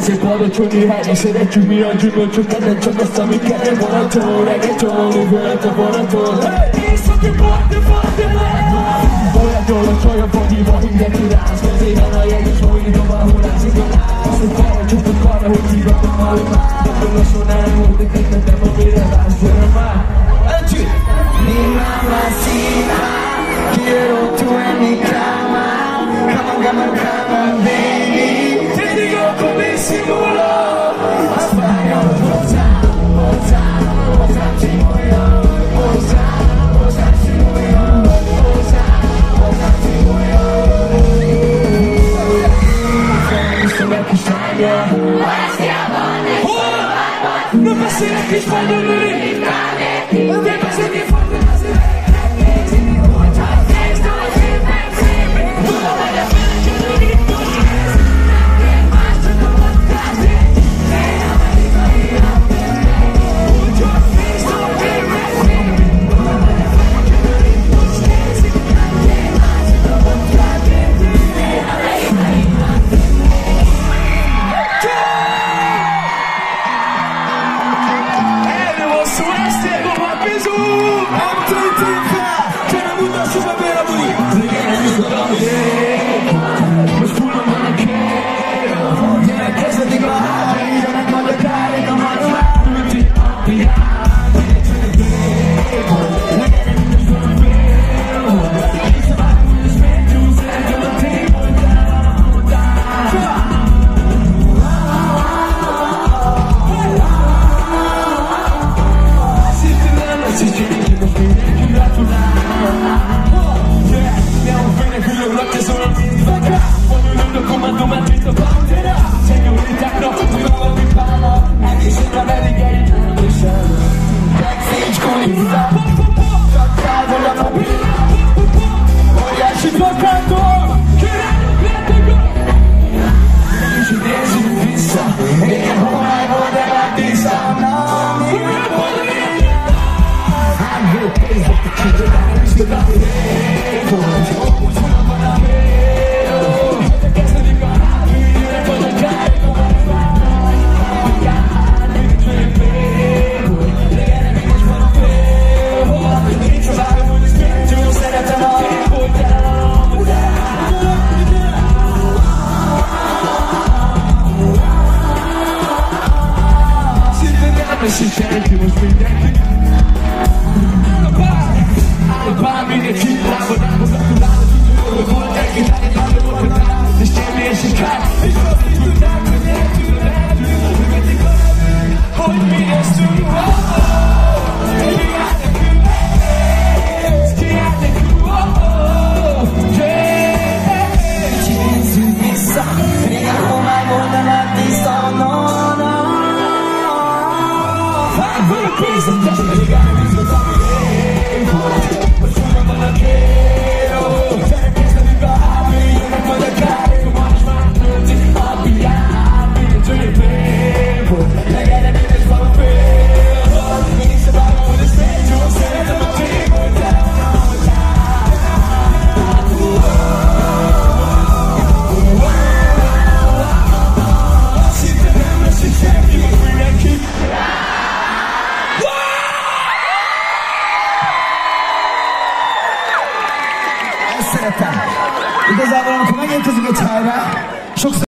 Quell'eggio lo su che se può giocare se ne giù mi oggi non che sta mi chiede buonatore che giorno buonato buonato Isso che forte forte yo lo soy un po' di voi in dettura Scusi non ho io sono in che staglia Non passerà che sbaglio lui Se sente, mas me dentro Igazából, amikor kız geçer be. Çok